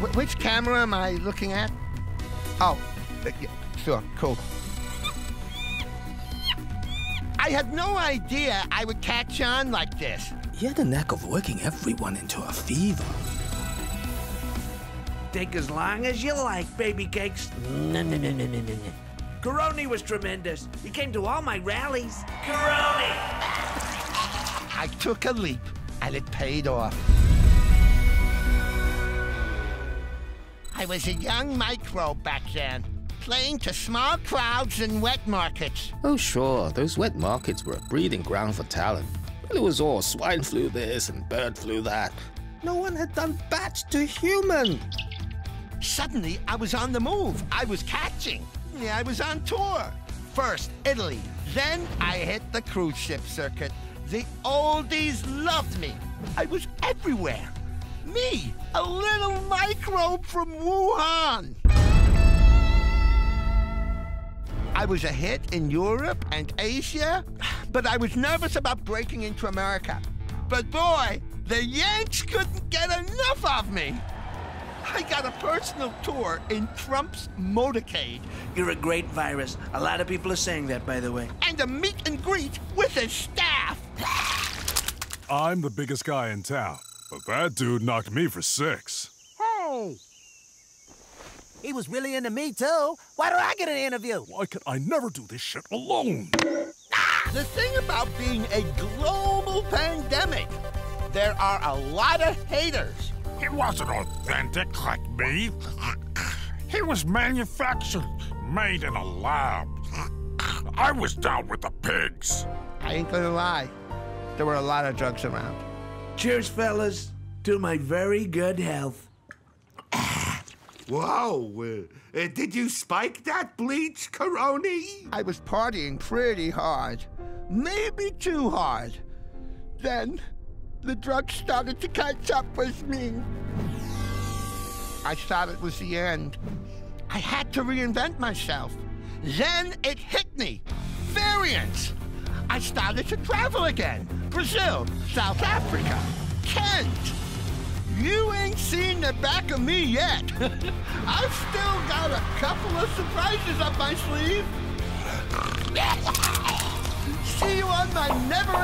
Wh- which camera am I looking at? Oh, uh, yeah, sure, cool. I had no idea I would catch on like this. He had a knack of working everyone into a fever. Take as long as you like, baby cakes. No, no, no, no, no, no, no. Coroni was tremendous. He came to all my rallies. Coroni! I took a leap, and it paid off. I was a young microbe back then, playing to small crowds in wet markets. Oh, sure, those wet markets were a breeding ground for talent. It was all swine flu this and bird flu that. No one had done batch to human. Suddenly, I was on the move. I was catching. Yeah, I was on tour. First, Italy. Then I hit the cruise ship circuit. The oldies loved me. I was everywhere. Me, a little microbe from Wuhan. I was a hit in Europe and Asia, but I was nervous about breaking into America. But boy, the Yanks couldn't get enough of me. I got a personal tour in Trump's motorcade You're a great virus. A lot of people are saying that, by the way. and a meet and greet with his staff. I'm the biggest guy in town, but that dude knocked me for six. Hey! He was really into me, too. Why don't I get an interview? Why can I never do this shit alone? Ah, the thing about being a global pandemic, there are a lot of haters. He wasn't authentic like me. He was manufactured, made in a lab. I was down with the pigs. I ain't gonna lie, there were a lot of drugs around. Cheers, fellas, to my very good health. Whoa! Uh, uh, did you spike that bleach, Coroni? I was partying pretty hard, maybe too hard. Then the drugs started to catch up with me. I thought it was the end. I had to reinvent myself. Then it hit me. Variants. I started to travel again. Brazil, South Africa, Kent. You ain't seen the back of me yet. I've still got a couple of surprises up my sleeve. See you on my tour.